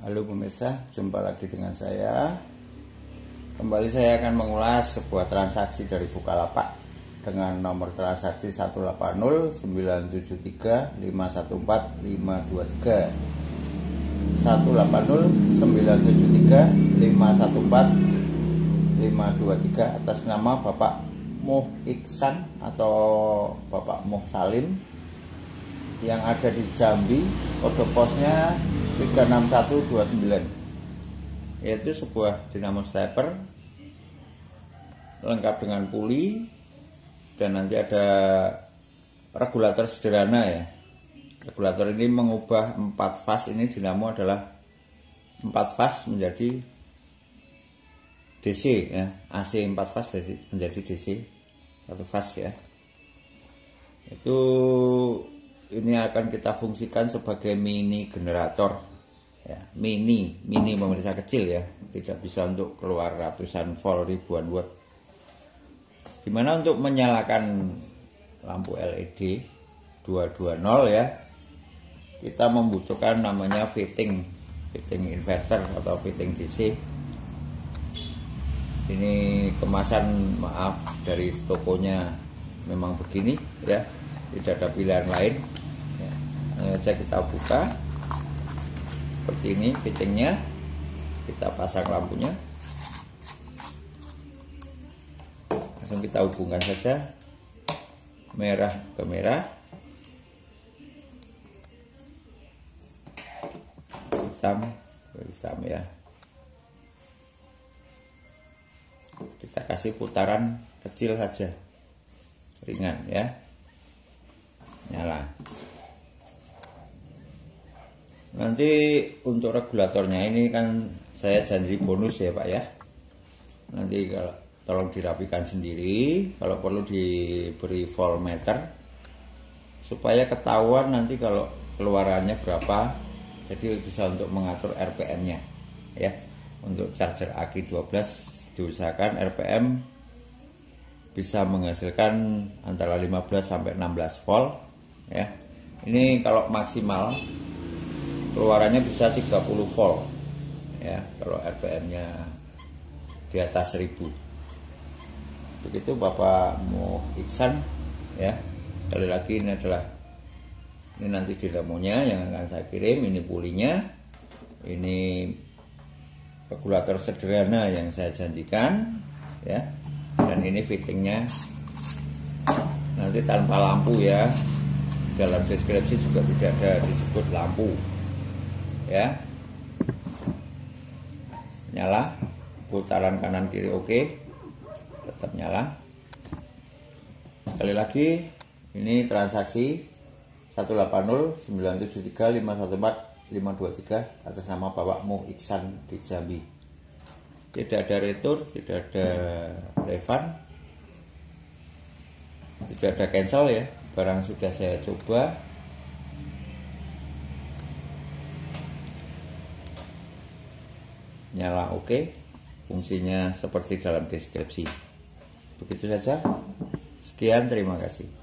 Halo pemirsa, jumpa lagi dengan saya. Kembali saya akan mengulas sebuah transaksi dari Bukalapak dengan nomor transaksi 180 973 514 523 180 973 514 523 atas nama Bapak Muh Iksan atau Bapak Muh Salim yang ada di Jambi kode posnya 36129 yaitu sebuah dinamo stepper lengkap dengan puli dan nanti ada regulator sederhana ya. Regulator ini mengubah 4 fas ini dinamo adalah 4 fas menjadi DC ya. AC 4 fas menjadi DC satu fas ya. Itu ini akan kita fungsikan sebagai mini generator ya, mini mini pemirsa kecil ya. Tidak bisa untuk keluar ratusan volt ribuan watt gimana untuk menyalakan lampu LED 220 ya? Kita membutuhkan namanya fitting fitting inverter atau fitting DC ini kemasan maaf dari tokonya memang begini ya. Tidak ada pilihan lain. Saja kita buka seperti ini fittingnya. Kita pasang lampunya. Langsung kita hubungkan saja. Merah ke merah. Hitam ke hitam ya. Kita kasih putaran kecil saja. Ringan ya. Nyala nanti untuk regulatornya ini kan saya janji bonus ya Pak ya. Nanti kalau tolong dirapikan sendiri kalau perlu diberi voltmeter supaya ketahuan nanti kalau keluarannya berapa jadi bisa untuk mengatur RPM nya ya. Untuk charger aki 12 diusahakan RPM bisa menghasilkan antara 15 sampai 16 volt ya. Ini kalau maksimal keluarannya bisa 30 volt ya kalau RPM nya di atas 1000 begitu Bapak mau Iksan ya. Sekali lagi ini adalah ini nanti dinamonya yang akan saya kirim ini pulinya. Ini regulator sederhana yang saya janjikan ya. Dan ini fittingnya. Nanti tanpa lampu ya. Dalam deskripsi juga tidak ada disebut lampu ya. Nyala. Putaran kanan kiri oke. Tetap nyala. Sekali lagi ini transaksi 180 973 514 523 atas nama Bapak Mu Iksan di Jambi. Tidak ada retur tidak ada refund. Tidak ada cancel ya barang sudah saya coba nyala oke. Okay. fungsinya seperti dalam deskripsi. Begitu saja. Sekian terima kasih